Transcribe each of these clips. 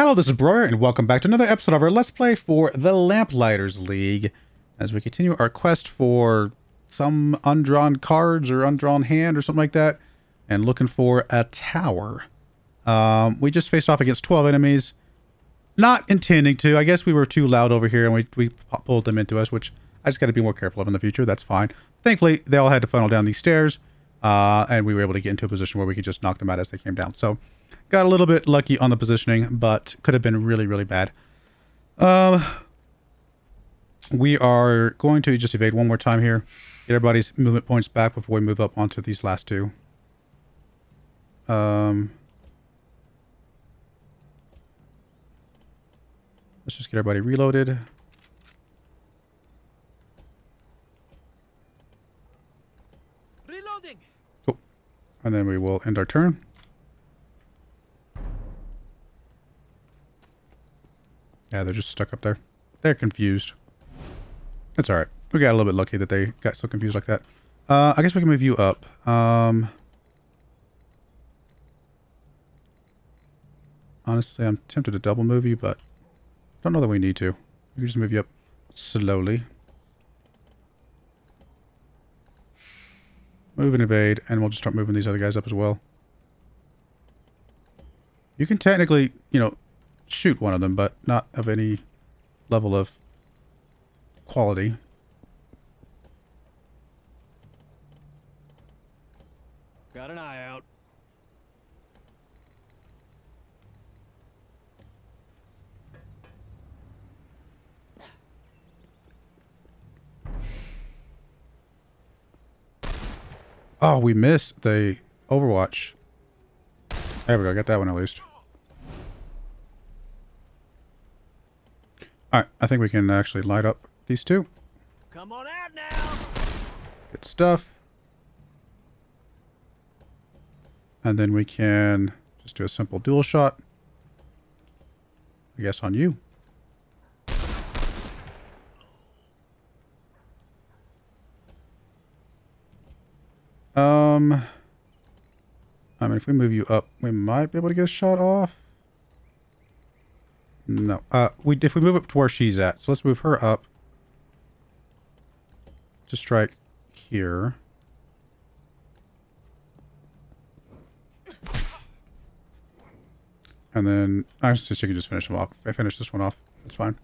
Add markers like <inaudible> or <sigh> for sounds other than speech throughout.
Hello, this is Broyar, and welcome back to another episode of our Let's Play for the Lamplighters League, as we continue our quest for some undrawn cards or undrawn hand or something like that, and looking for a tower. Um, we just faced off against 12 enemies, not intending to. I guess we were too loud over here, and we, we pulled them into us, which I just got to be more careful of in the future. That's fine. Thankfully, they all had to funnel down these stairs, uh, and we were able to get into a position where we could just knock them out as they came down. So, Got a little bit lucky on the positioning, but could have been really, really bad. Um, we are going to just evade one more time here. Get everybody's movement points back before we move up onto these last two. Um, let's just get everybody reloaded. Reloading. Cool. And then we will end our turn. Yeah, they're just stuck up there. They're confused. That's alright. We got a little bit lucky that they got so confused like that. Uh, I guess we can move you up. Um, honestly, I'm tempted to double move you, but don't know that we need to. We can just move you up slowly. Move and evade, and we'll just start moving these other guys up as well. You can technically, you know, shoot one of them, but not of any level of quality. Got an eye out. Oh, we missed the Overwatch. There we go. Got that one at least. Alright, I think we can actually light up these two. Come on out now. Good stuff. And then we can just do a simple dual shot. I guess on you. Um, I mean, if we move you up, we might be able to get a shot off. No. Uh, we if we move up to where she's at, so let's move her up to strike here. And then I just you can just finish them off. I finish this one off. That's fine.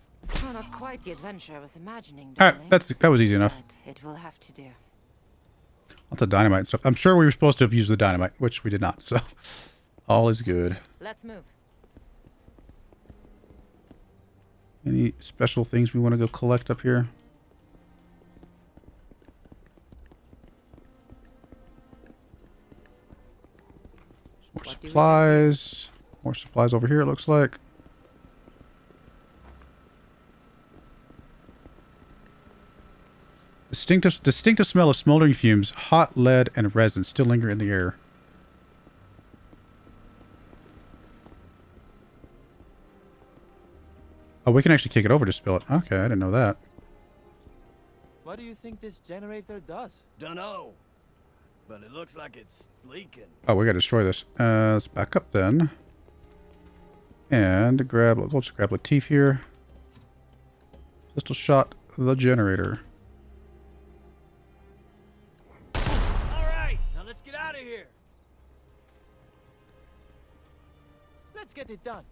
Oh, not quite the adventure I was imagining. Right, darling, that's that was easy enough. but It will have to do. Lots of dynamite stuff. I'm sure we were supposed to have used the dynamite, which we did not. So <laughs> all is good. Let's move. Any special things we want to go collect up here? More What do we have here? supplies. More supplies over here, it looks like. Distinctive, distinctive smell of smoldering fumes, hot lead, and resin still linger in the air. Oh, we can actually kick it over to spill it. Okay, I didn't know that. What do you think this generator does? Dunno. But it looks like it's leaking. Oh, we gotta destroy this. Uh, let's back up then. And grab, we'll just grab Lateef here. Pistol shot the generator. Alright, now let's get out of here. Let's get it done.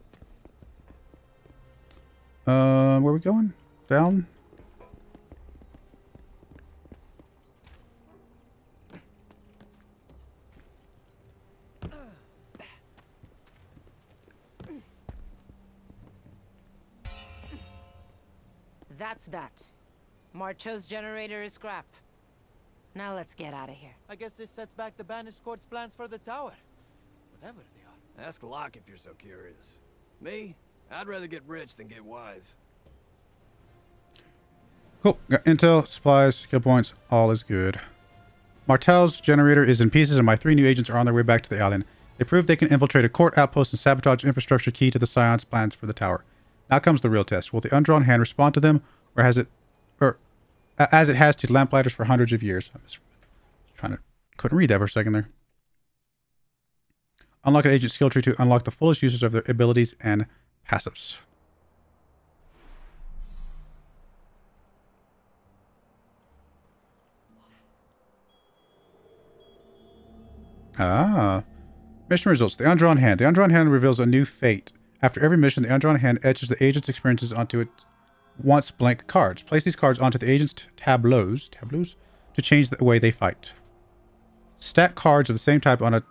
Uh, where are we going? Down? That's that. Marcho's generator is scrap. Now let's get out of here. I guess this sets back the banished court's plans for the tower. Whatever they are. Ask Locke if you're so curious. Me? I'd rather get rich than get wise. Cool. Got intel, supplies, skill points. All is good. Martel's generator is in pieces and my three new agents are on their way back to the island. They prove they can infiltrate a court outpost and sabotage infrastructure key to the Scion's plans for the tower. Now comes the real test. Will the undrawn hand respond to them or has it or as it has to lamplighters for hundreds of years? I'm just trying to couldn't read that for a second there. Unlock an agent skill tree to unlock the fullest uses of their abilities and passives. Ah. Mission results. The Undrawn Hand. The Undrawn Hand reveals a new fate. After every mission, the Undrawn Hand etches the agent's experiences onto its once blank cards. Place these cards onto the agent's tableaus, tableaus to change the way they fight. Stack cards of the same type on a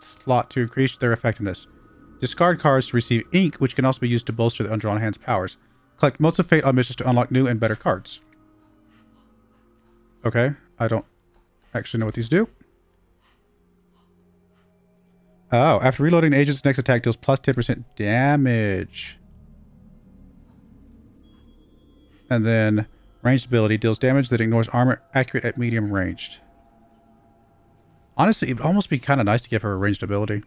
slot to increase their effectiveness. Discard cards to receive ink, which can also be used to bolster the Undrawn Hand's powers. Collect Motes of Fate on missions to unlock new and better cards. Okay, I don't actually know what these do. Oh, after reloading, agent's next attack deals plus 10% damage. And then ranged ability deals damage that ignores armor accurate at medium ranged. Honestly, it would almost be kind of nice to give her a ranged ability.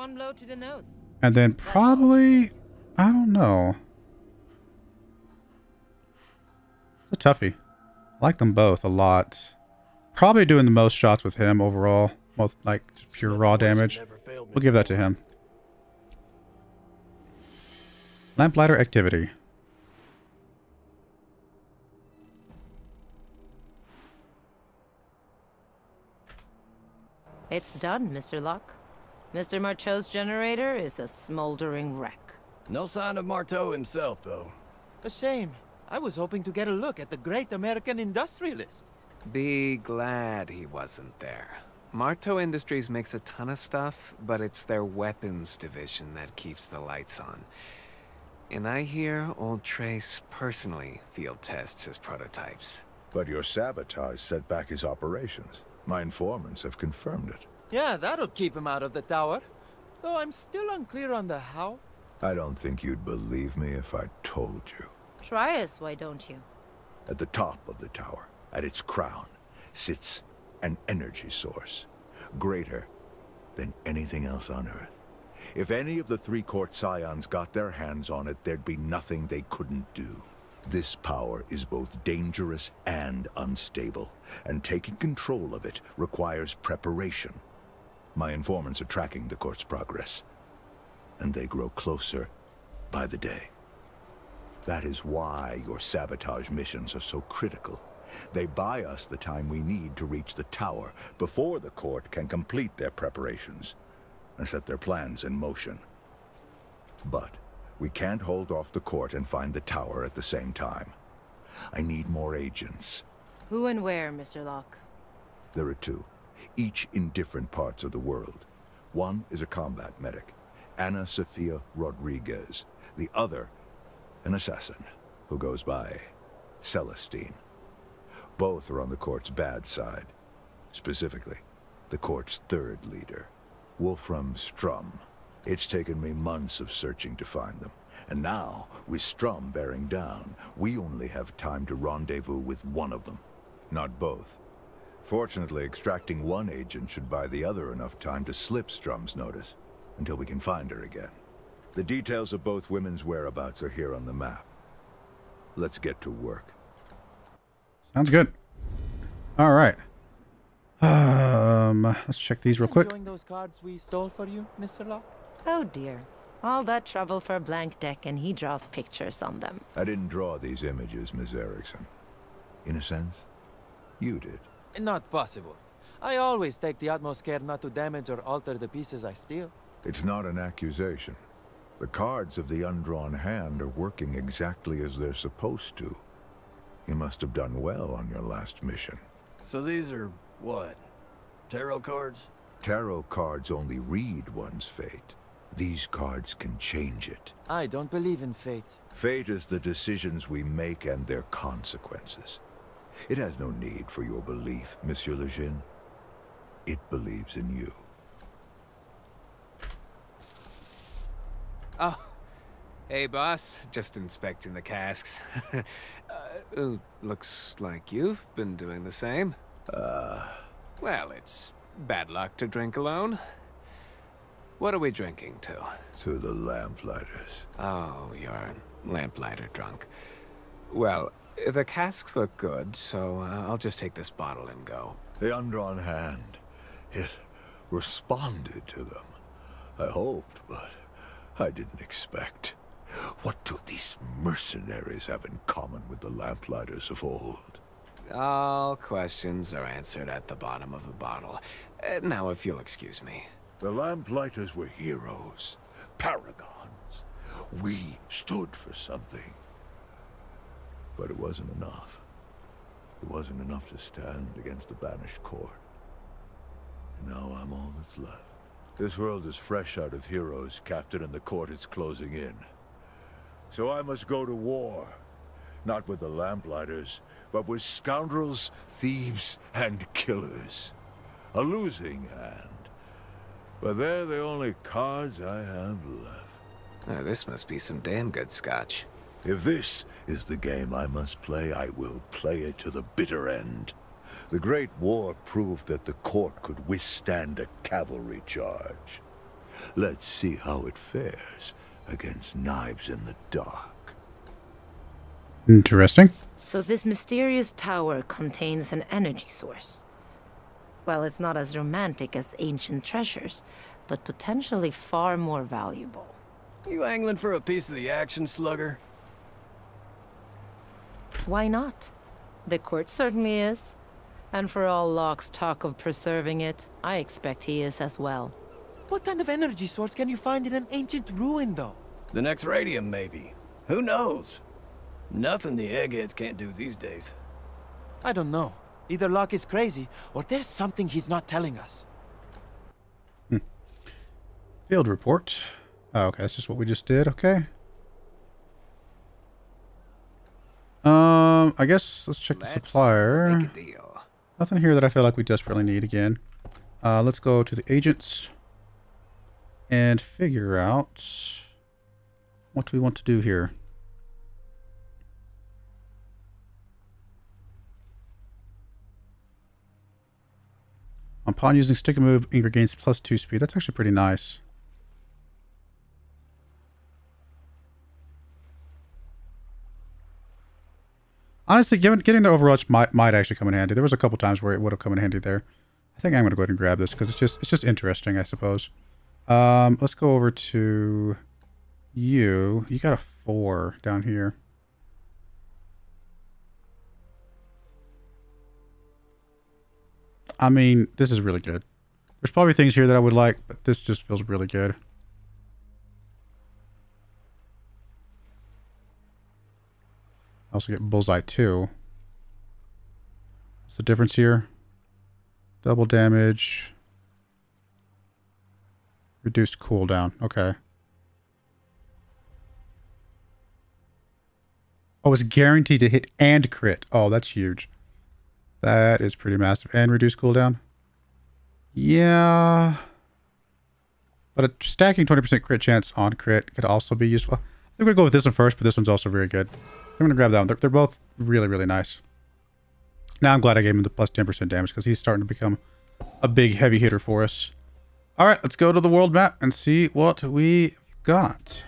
One blow to the nose. And then probably, I don't know. It's a toughie. I like them both a lot. Probably doing the most shots with him overall. Most like pure raw damage. Never failed me We'll give that to him. Lamplighter activity. It's done, Mr. Locke. Mr. Marteau's generator is a smoldering wreck. No sign of Marteau himself, though. A shame. I was hoping to get a look at the great American industrialist. Be glad he wasn't there. Marteau Industries makes a ton of stuff, but it's their weapons division that keeps the lights on. And I hear old Trace personally field tests his prototypes. But your sabotage set back his operations. My informants have confirmed it. Yeah, that'll keep him out of the tower. Though I'm still unclear on the how. I don't think you'd believe me if I told you. Try us, why don't you? At the top of the tower, at its crown, sits an energy source, greater than anything else on Earth. If any of the three court scions got their hands on it, there'd be nothing they couldn't do. This power is both dangerous and unstable, and taking control of it requires preparation. My informants are tracking the court's progress, and they grow closer by the day. That is why your sabotage missions are so critical. They buy us the time we need to reach the tower before the court can complete their preparations and set their plans in motion. But we can't hold off the court and find the tower at the same time. I need more agents. Who and where, Mr. Locke? There are two, each in different parts of the world. One is a combat medic, Ana Sofia Rodriguez. The other, an assassin, who goes by Celestine. Both are on the court's bad side. Specifically, the court's third leader, Wolfram Sturm. It's taken me months of searching to find them. And now, with Sturm bearing down, we only have time to rendezvous with one of them, not both. Fortunately, extracting one agent should buy the other enough time to slip Sturm's notice, until we can find her again. The details of both women's whereabouts are here on the map. Let's get to work. Sounds good. All right. Um, let's check these real quick. Enjoying those cards we stole for you, Mr. Locke? Oh dear. All that trouble for a blank deck and he draws pictures on them. I didn't draw these images, Miss Erickson. In a sense, you did. Not possible. I always take the utmost care not to damage or alter the pieces I steal. It's not an accusation. The cards of the undrawn hand are working exactly as they're supposed to. You must have done well on your last mission. So these are what? Tarot cards? Tarot cards only read one's fate. These cards can change it. I don't believe in fate. Fate is the decisions we make and their consequences. It has no need for your belief, Monsieur Lejeune. It believes in you. Oh, hey boss, just inspecting the casks. <laughs> uh, looks like you've been doing the same. Uh, Well, it's bad luck to drink alone. What are we drinking to? to the lamplighters. Oh, you're lamplighter drunk. Well, The casks look good, so uh, I'll just take this bottle and go. The undrawn hand. It responded to them. I hoped, but I didn't expect. What do these mercenaries have in common with the lamplighters of old? All questions are answered at the bottom of a bottle. Uh, now, if you'll excuse me. The lamplighters were heroes, paragons. We stood for something. But it wasn't enough. It wasn't enough to stand against the banished court. And now I'm all that's left. This world is fresh out of heroes, Captain, and the court is closing in. So I must go to war. Not with the Lamplighters, but with scoundrels, thieves, and killers. A losing hand. But they're the only cards I have left. Uh, this must be some damn good scotch. If this is the game I must play, I will play it to the bitter end. The Great War proved that the court could withstand a cavalry charge. Let's see how it fares against knives in the dark. Interesting. So this mysterious tower contains an energy source. Well, it's not as romantic as ancient treasures, but potentially far more valuable. You angling for a piece of the action, slugger? Why not? The court certainly is. And for all Locke's talk of preserving it, I expect he is as well. What kind of energy source can you find in an ancient ruin, though? The next radium, maybe. Who knows? Nothing the eggheads can't do these days. I don't know. Either Locke is crazy, or there's something he's not telling us. Hmm. Field report. Oh, okay, that's just what we just did. Okay. Um, I guess let's check Let's the supplier. Make a deal. Nothing here that I feel like we desperately need again. Uh, let's go to the agents and figure out what we want to do here. Upon using stick and move, Ingrid gains plus two speed. That's actually pretty nice. Honestly, given, getting the Overwatch might might actually come in handy. There was a couple times where it would have come in handy there. I think I'm going to go ahead and grab this because it's just it's just interesting, I suppose. Um, let's go over to you. You got a four down here. I mean, this is really good. There's probably things here that I would like, but this just feels really good. I also get Bullseye too. What's the difference here? Double damage. Reduced cooldown. Okay. Oh, it's guaranteed to hit and crit. Oh, that's huge. That is pretty massive. And reduced cooldown. Yeah. But a stacking 20% crit chance on crit could also be useful. I think we're going to go with this one first, but this one's also very good. I'm going to grab that one. They're, they're both really, really nice. Now I'm glad I gave him the plus 10% damage because he's starting to become a big heavy hitter for us. All right, let's go to the world map and see what we got.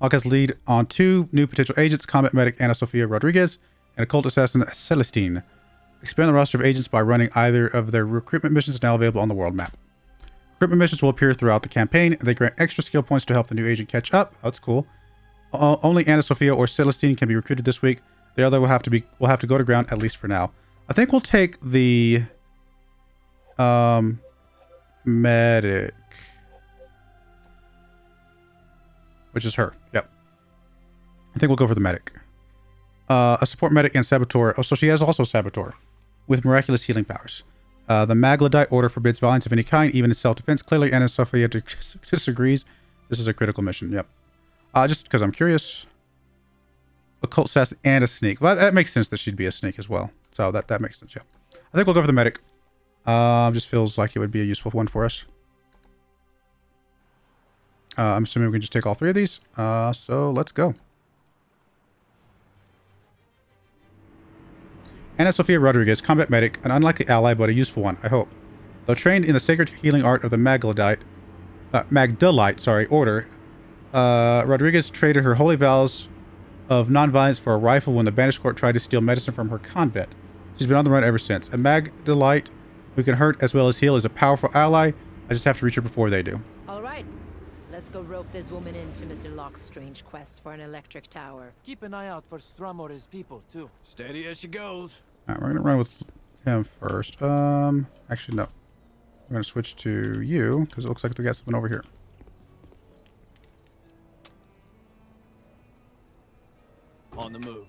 Has lead on two new potential agents, Combat Medic Ana Sofia Rodriguez and Occult Assassin Celestine. Expand the roster of agents by running either of their recruitment missions now available on the world map. Recruitment missions will appear throughout the campaign. They grant extra skill points to help the new agent catch up. That's cool. Only Ana Sofia or Celestine can be recruited this week. The other will have to be will have to go to ground at least for now. I think we'll take the um medic, which is her. Yep. I think we'll go for the medic. Uh, a support medic and saboteur. Oh, so she has also saboteur with miraculous healing powers. Uh, the Maglodite order forbids violence of any kind, even in self-defense. Clearly, Ana Sofia disagrees. This is a critical mission. Yep. Uh, just because I'm curious. Occult Sass and a Sneak. Well, that makes sense that she'd be a Sneak as well. So that, that makes sense, yeah. I think we'll go for the Medic. Um, just feels like it would be a useful one for us. Uh, I'm assuming we can just take all three of these. Uh, so let's go. Ana Sofia Rodriguez, combat medic, an unlikely ally but a useful one, I hope. Though trained in the sacred healing art of the Maglodite, uh, Magdalite, sorry, order, uh, Rodriguez traded her holy vows of nonviolence for a rifle when the banished court tried to steal medicine from her convent. She's been on the run ever since. A Magdalite who can hurt as well as heal is a powerful ally. I just have to reach her before they do. All right. Let's go rope this woman into Mr. Locke's strange quest for an electric tower. Keep an eye out for Sturm or his people, too. Steady as she goes. Alright, we're gonna run with him first. Um, actually, no. We're gonna switch to you, because it looks like they got something over here. On the move.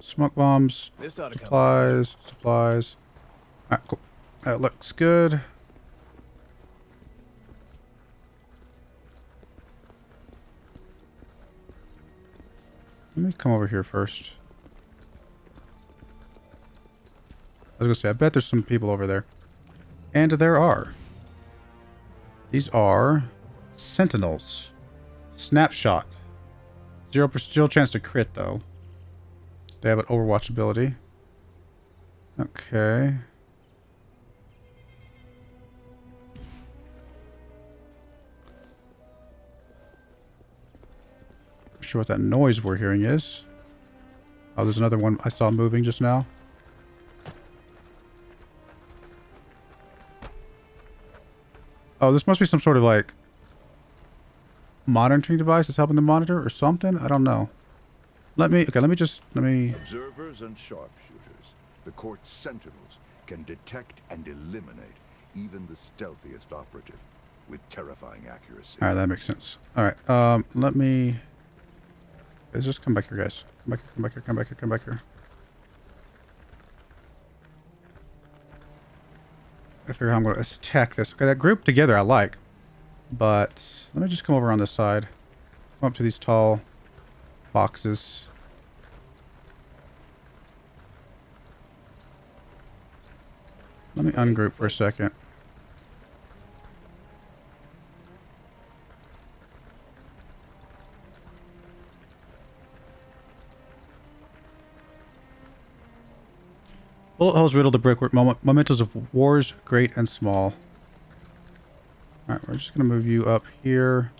Smoke bombs, This ought to come. supplies, supplies. Alright, cool. That looks good. Let me come over here first. I was gonna say, I bet there's some people over there. And there are. These are sentinels. Snapshot. Zero percent chance to crit though. They have an Overwatch ability. Okay. Not sure what that noise we're hearing is. Oh, there's another one I saw moving just now. Oh, this must be some sort of like monitoring device that's helping to monitor or something. I don't know. Let me, okay, let me just, let me, Observers and sharpshooters, the court's sentinels, can detect and eliminate even the stealthiest operative with terrifying accuracy. alright, that makes sense. Alright, um, let me, let's just come back here, guys. Come back here, come back here, come back here, come back here. I figure how I'm going to attack this. Okay, that group together I like. But, let me just come over on this side. Come up to these tall boxes. Let me ungroup for a second. Bullet holes riddle the brickwork. Mementos of wars, great and small. Alright, we're just going to move you up here.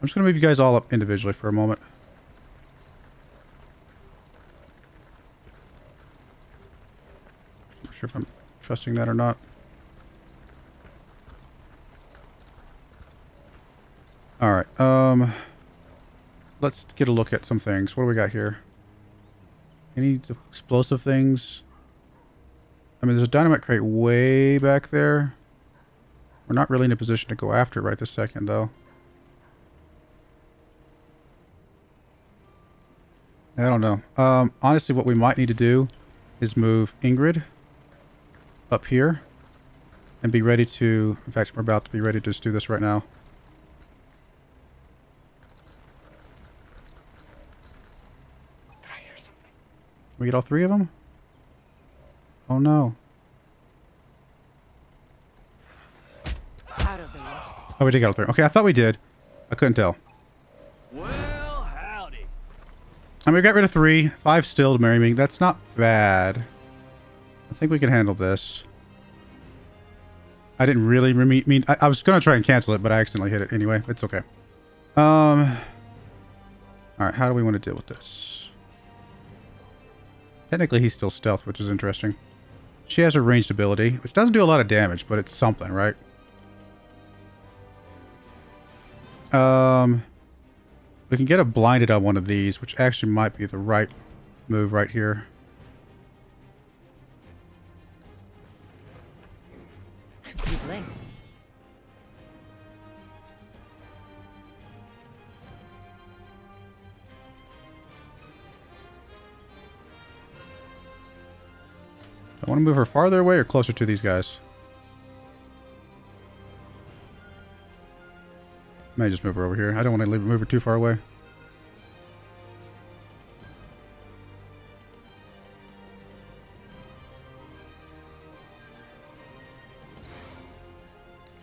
I'm just going to move you guys all up individually for a moment. Not sure if I'm trusting that or not. Alright, um... Let's get a look at some things. What do we got here? Any explosive things? I mean, there's a dynamite crate way back there. We're not really in a position to go after right this second, though. I don't know. Um, honestly, what we might need to do is move Ingrid up here and be ready to... In fact, we're about to be ready to just do this right now. Can we get all three of them? Oh no. Out of the way. Oh, we did get all three. Okay, I thought we did. I couldn't tell. Well, howdy. I mean, we got rid of three. Five still to marry me. That's not bad. I think we can handle this. I didn't really re- mean... I, I was going to try and cancel it, but I accidentally hit it anyway. It's okay. Um... Alright, how do we want to deal with this? Technically, he's still stealth, which is interesting. She has a ranged ability, which doesn't do a lot of damage, but it's something, right? Um... We can get a blinded on one of these, which actually might be the right move right here. You blinked. I want to move her farther away or closer to these guys. May just move her over here. I don't want to leave move her too far away.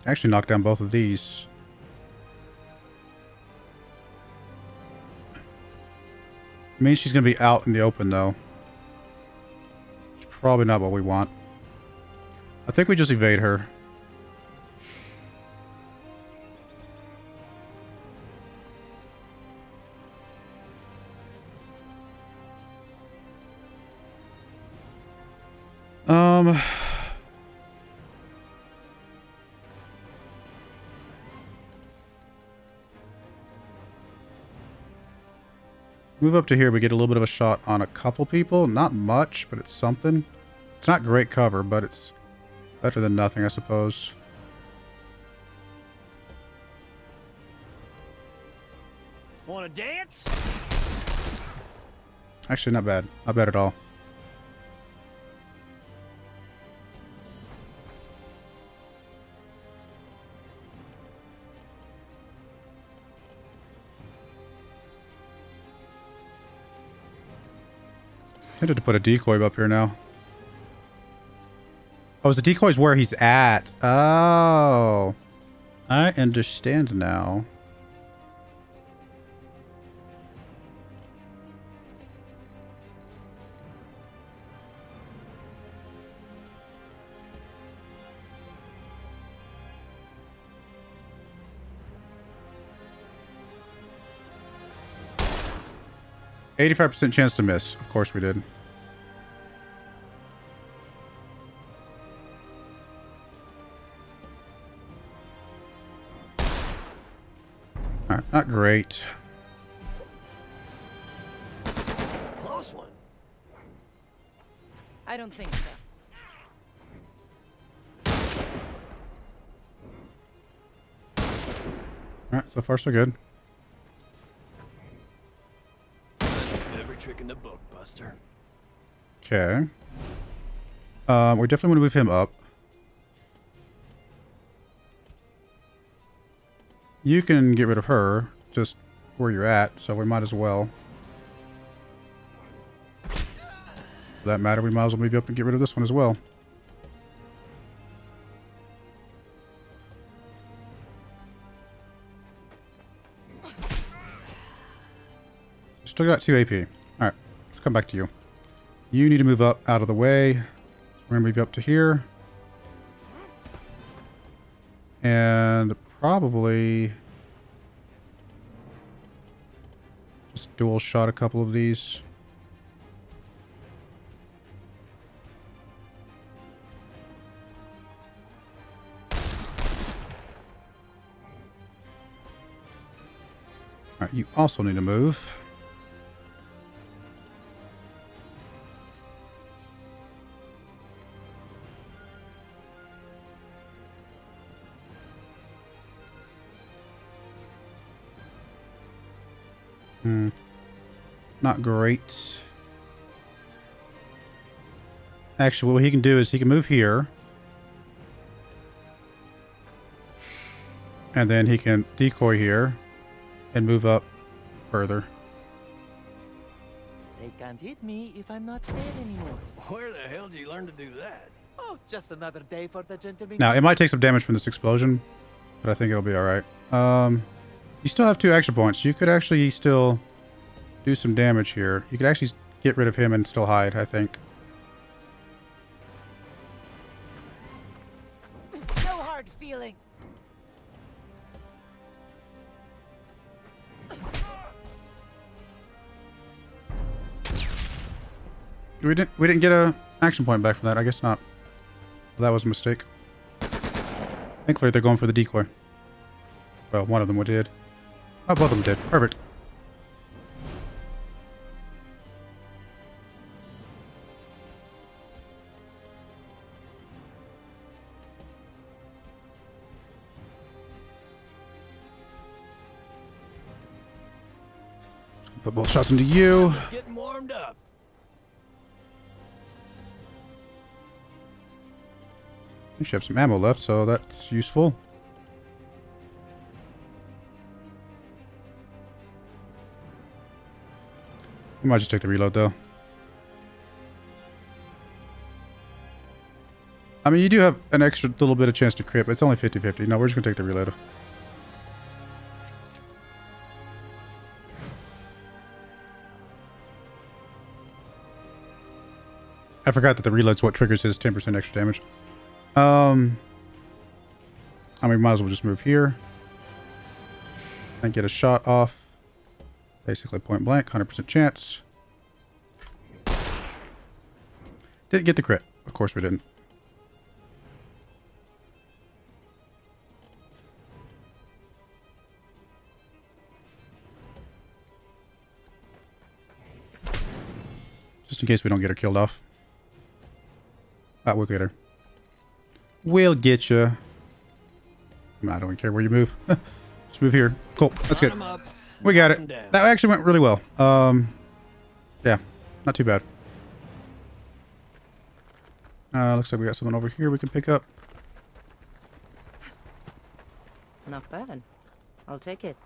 Actually knock down both of these. means she's going to be out in the open though. It's probably not what we want. I think we just evade her. Um. Move up to here, we get a little bit of a shot on a couple people. Not much, but it's something. It's not great cover, but it's better than nothing, I suppose. Want to dance? Actually, not bad. Not bad at all. Tempted to put a decoy up here now. Oh, is the decoys where he's at? Oh. I understand now. Eighty-five percent chance to miss. Of course we did. All right, not great. Close one. I don't think so. All right, so far so good. Buster. Okay. Um, we're definitely going to move him up. You can get rid of her, just where you're at, so we might as well. For that matter, we might as well move you up and get rid of this one as well. Still got 2 AP. Come back to you. You need to move up out of the way. We're going to move you up to here. And probably just dual shot a couple of these. Alright, you also need to move. Not great. Actually, what he can do is he can move here. And then he can decoy here and move up further. They can't hit me if I'm not there anymore. Where the hell did you learn to do that? Oh, just another day for the gentleman. Now, it might take some damage from this explosion, but I think it'll be alright. Um, you still have two action points. You could actually still do some damage here. You could actually get rid of him and still hide, I think. No hard feelings. We didn't we didn't get a action point back from that. I guess not. Well, that was a mistake. Thankfully, they're going for the decoy. Well, one of them did. Oh, both of them did. Perfect. Put both shots into you. Just getting warmed up. You should have some ammo left, so that's useful. We might just take the reload, though. I mean, you do have an extra little bit of chance to crit, but it's only 50-50. No, we're just going to take the reload. I forgot that the reload's what triggers his 10% extra damage. Um, I mean, might as well just move here and get a shot off. Basically point blank, 100% chance. Didn't get the crit. of course we didn't. Just in case we don't get her killed off. Ah, we'll get her. We'll get you. I don't care where you move. <laughs> Just move here. Cool. That's good. We got it. That actually went really well. Um, yeah, not too bad. Uh, looks like we got someone over here we can pick up. Not bad. I'll take it.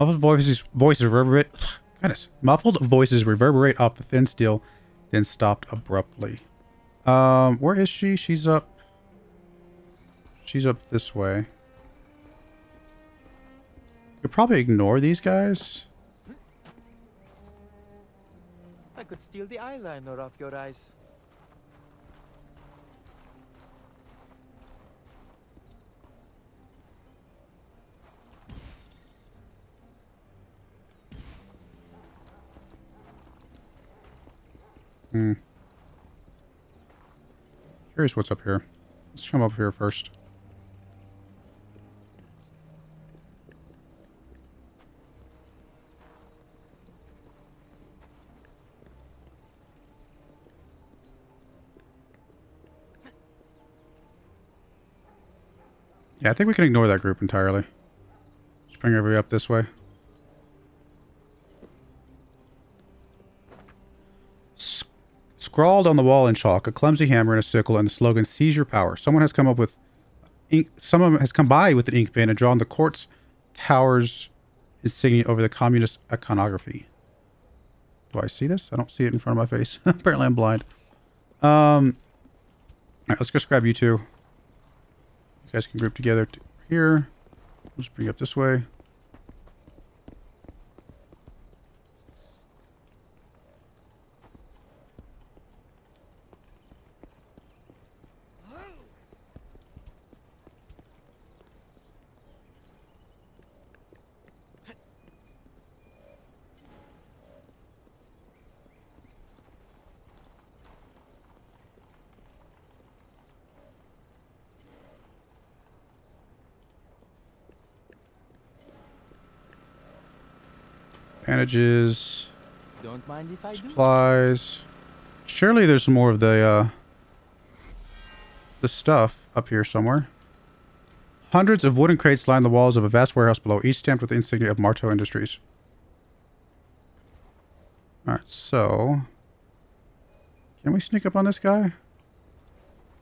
Muffled voices voices reverberate. Goodness, muffled voices reverberate off the thin steel, then stopped abruptly. Um, where is she? She's up. She's up this way. Could probably ignore these guys. I could steal the eyeliner off your eyes. Hmm. Curious what's up here. Let's come up here first. Yeah, I think we can ignore that group entirely. Just bring everybody up this way. Scrawled on the wall in chalk, a clumsy hammer and a sickle, and the slogan "Seize your power." Someone has come up with ink. Someone has come by with an ink pen and drawn the court's towers insignia over the communist iconography. Do I see this? I don't see it in front of my face. <laughs> Apparently, I'm blind. Um. All right, let's just grab you two. You guys can group together to here. Let's bring up this way. Bandages, Don't mind if I do. supplies. Surely there's more of the uh the stuff up here somewhere. Hundreds of wooden crates line the walls of a vast warehouse below, each stamped with the insignia of Marteau Industries. Alright, so can we sneak up on this guy? I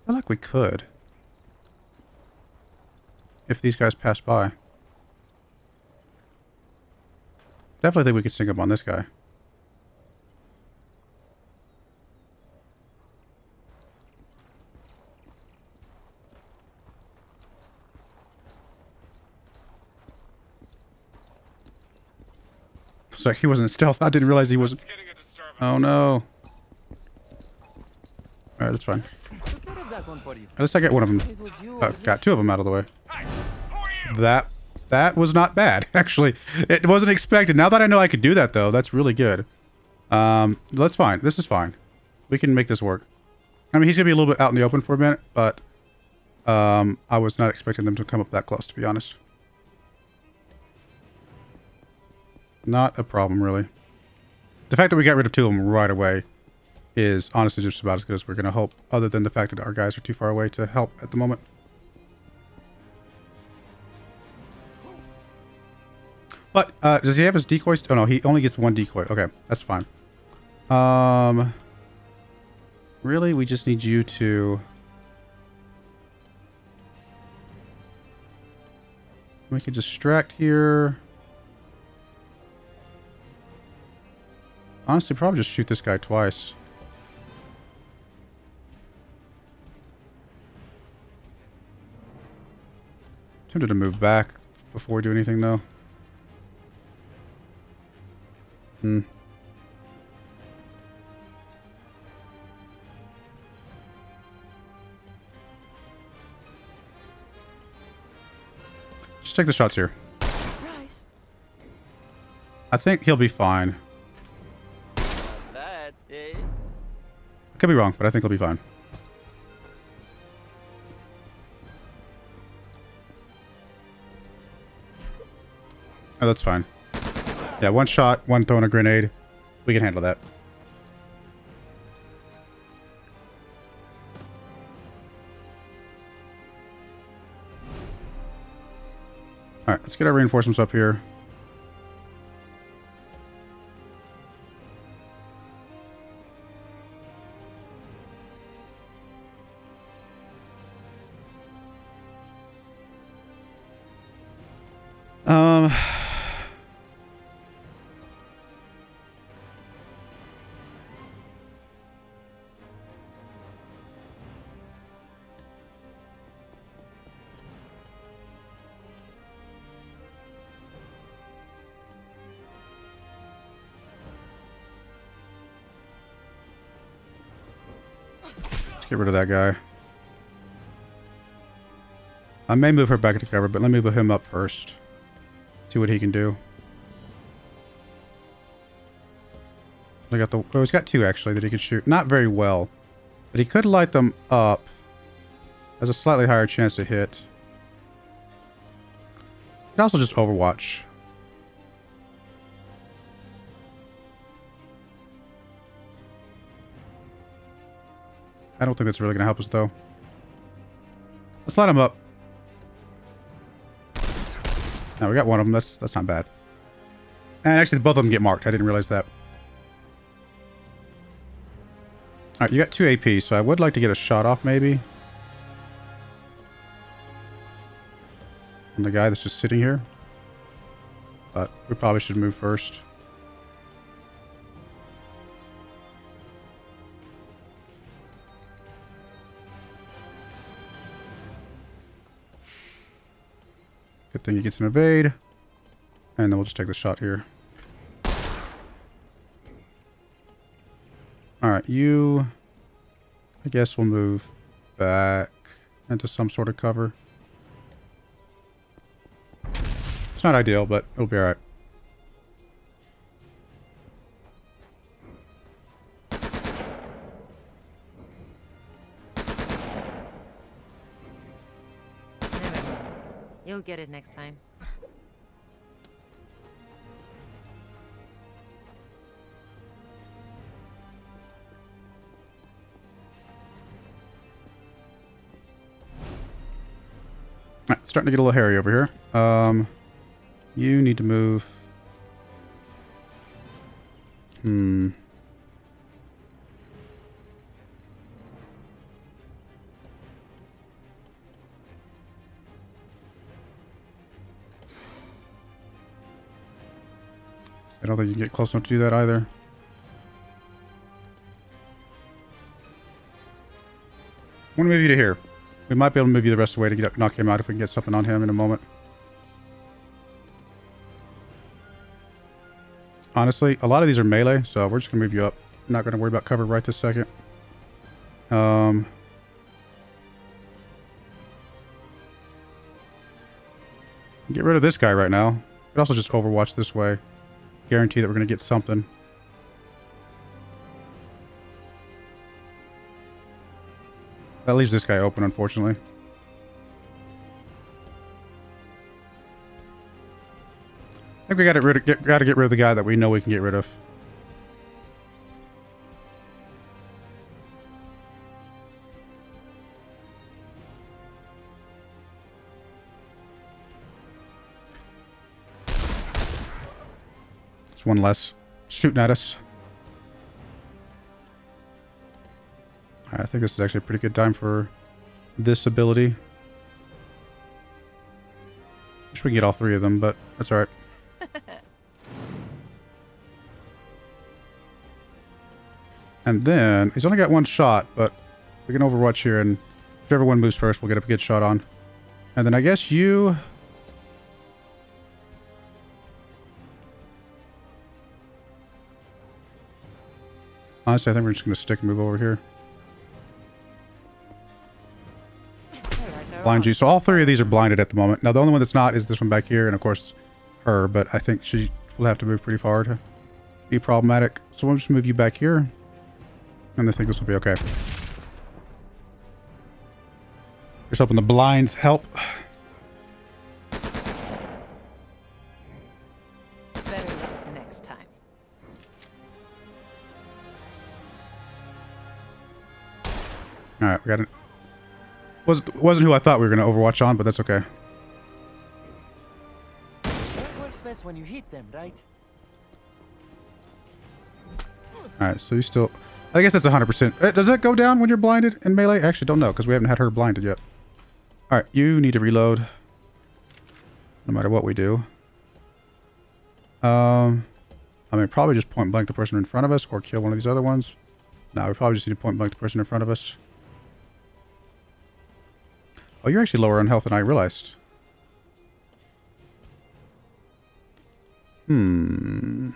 feel like we could. If these guys pass by. Definitely think we could sneak up on this guy. Sorry, he wasn't stealth. <laughs> I didn't realize he wasn't. Oh no. Alright, that's fine. Took care of that one. At least I get one of them. It was you. Oh, got two of them out of the way. That that was not bad, <laughs> actually. It wasn't expected. Now that I know I could do that, though, that's really good. Um, that's fine. This is fine. We can make this work. I mean, he's gonna be a little bit out in the open for a minute, but um, I was not expecting them to come up that close, to be honest. Not a problem, really. The fact that we got rid of two of them right away is honestly just about as good as we're gonna hope, other than the fact that our guys are too far away to help at the moment. But uh, does he have his decoys? Oh no, he only gets one decoy. Okay, that's fine. Um, really, we just need you to. We can distract here. Honestly, probably just shoot this guy twice. Tempted to move back before we do anything though. Hmm. Just take the shots here. Surprise. I think he'll be fine. Not bad, eh? I could be wrong, but I think he'll be fine. Oh, that's fine. Yeah, one shot, one throwing a grenade. We can handle that. Alright, let's get our reinforcements up here. Get rid of that guy. I may move her back into cover, but let me move him up first. See what he can do. I got the. Oh, he's got two actually that he can shoot. Not very well, but he could light them up. Has a slightly higher chance to hit. Could also just Overwatch. I don't think that's really going to help us though. Let's light him up. Now we got one of them. That's that's not bad. And actually, both of them get marked. I didn't realize that. All right, you got two AP, so I would like to get a shot off, maybe. On the guy that's just sitting here. But we probably should move first. Good thing he gets an evade. And then we'll just take the shot here. Alright, you... I guess we'll move back into some sort of cover. It's not ideal, but it'll be alright. You'll get it next time. Alright, starting to get a little hairy over here. Um, you need to move. Hmm. Don't think you can get close enough to do that either. I'm gonna move you to here. We might be able to move you the rest of the way to get, knock him out if we can get something on him in a moment. Honestly, a lot of these are melee, so we're just going to move you up. I'm not going to worry about cover right this second. Um, get rid of this guy right now. We could also just overwatch this way. Guarantee that we're going to get something. That leaves this guy open, unfortunately. I think we got to get, get rid of the guy that we know we can get rid of. One less shooting at us. I think this is actually a pretty good time for this ability. Wish we could get all three of them, but that's alright. <laughs> and then, he's only got one shot, but we can overwatch here, and whichever one moves first, we'll get a good shot on. And then I guess you... Honestly, I think we're just going to stick and move over here. Blind you. So all three of these are blinded at the moment. Now, the only one that's not is this one back here, and of course, her. But I think she will have to move pretty far to be problematic. So we'll just move you back here. And I think this will be okay. Just hoping the blinds help. All right, we got it. Wasn't wasn't who I thought we were gonna Overwatch on, but that's okay. That works best when you hit them, right? All right, so you still. I guess that's 100%. Uh, Does that go down when you're blinded in melee? Actually, don't know because we haven't had her blinded yet. All right, you need to reload. No matter what we do. Um, I mean, probably just point blank the person in front of us or kill one of these other ones. No, we probably just need to point blank the person in front of us. Oh, you're actually lower on health than I realized. Hmm.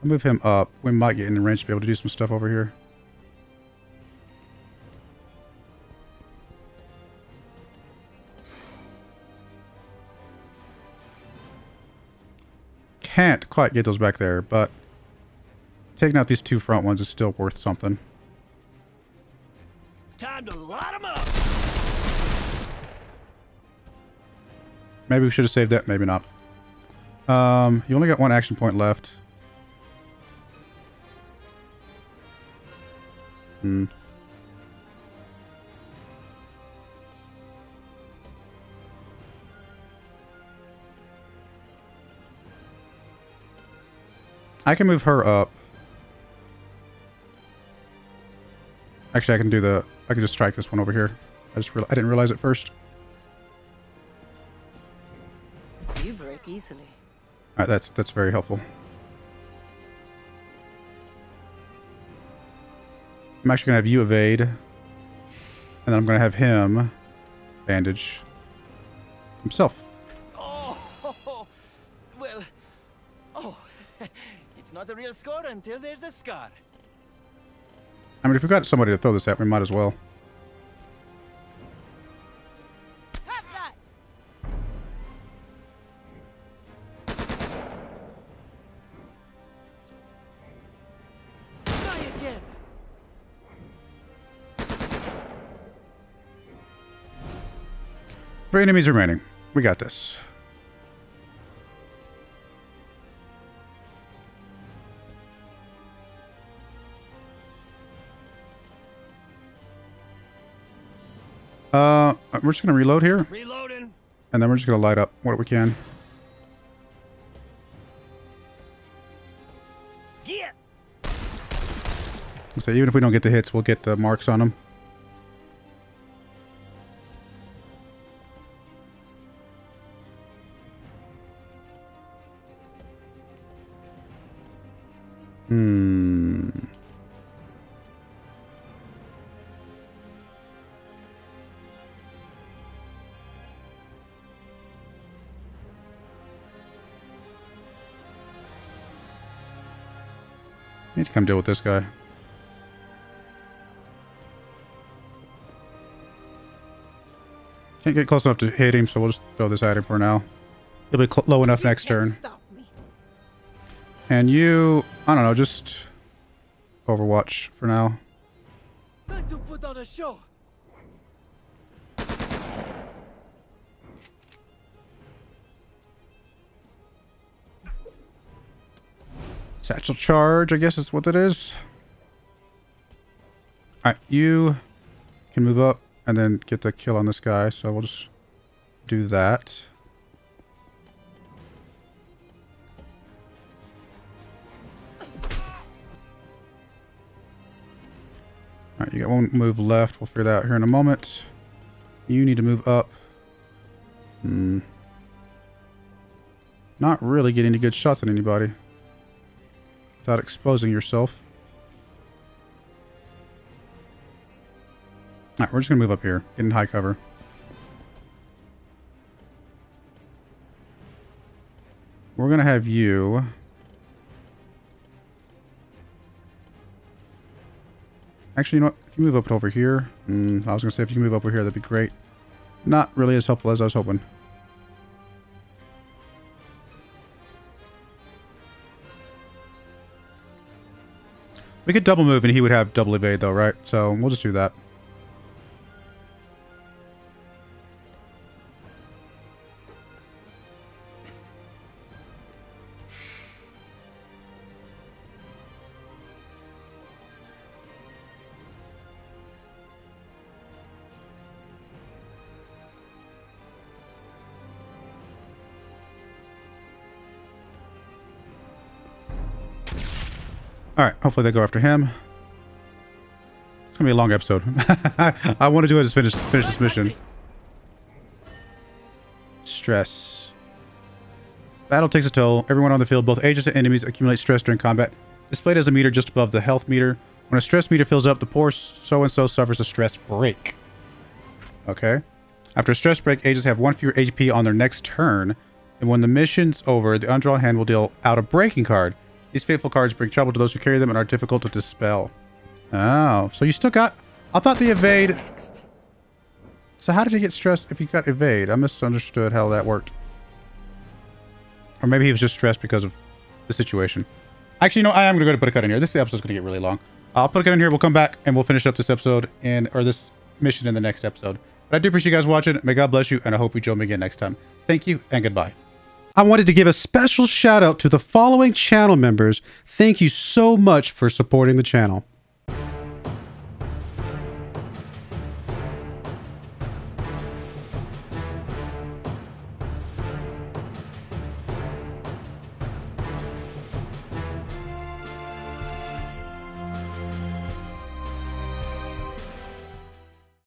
I'll move him up. We might get in the range to be able to do some stuff over here. Can't quite get those back there, but taking out these two front ones is still worth something. Time to light 'em up. Maybe we should have saved that, maybe not. Um, you only got one action point left. Hmm. I can move her up. Actually, I can do the... I can just strike this one over here. I just I didn't realize it first. You break easily. All right, that's that's very helpful. I'm actually gonna have you evade, and then I'm gonna have him bandage himself. Score until there's a scar. I mean, if we've got somebody to throw this at, we might as well. Have that! Try again. Three enemies remaining. We got this. Uh, we're just gonna reload here, Reloading. and then we're just gonna light up what we can. Get. So even if we don't get the hits, we'll get the marks on them. Come deal with this guy. Can't get close enough to hit him, so we'll just throw this at him for now. He'll be low enough next turn. And you, I don't know, just Overwatch for now. Satchel charge, I guess is what that is. Alright, you can move up and then get the kill on this guy, so we'll just do that. Alright, you got one move left. We'll figure that out here in a moment. You need to move up. Hmm. Not really getting any good shots at anybody. Without exposing yourself. Alright, we're just gonna move up here. Get in high cover. We're gonna have you... Actually, you know what? If you move up over here... Mm, I was gonna say if you can move up over here, that'd be great. Not really as helpful as I was hoping. We could double move and he would have double evade though, right? So we'll just do that. Alright, hopefully they go after him. It's gonna be a long episode. <laughs> I want to do it to finish finish this mission. Stress. Battle takes a toll. Everyone on the field, both agents and enemies, accumulate stress during combat. Displayed as a meter just above the health meter. When a stress meter fills up, the poor so-and-so suffers a stress break. Okay. After a stress break, agents have one fewer HP on their next turn. And when the mission's over, the undrawn hand will deal out a breaking card. These fateful cards bring trouble to those who carry them and are difficult to dispel. Oh, so you still got... I thought the evade... So how did he get stressed if he got evade? I misunderstood how that worked. Or maybe he was just stressed because of the situation. Actually, no, I am going to put a cut in here. This episode's going to get really long. I'll put a cut in here. We'll come back and we'll finish up this episode and or this mission in the next episode. But I do appreciate you guys watching. May God bless you, and I hope you join me again next time. Thank you, and goodbye. I wanted to give a special shout out to the following channel members. Thank you so much for supporting the channel.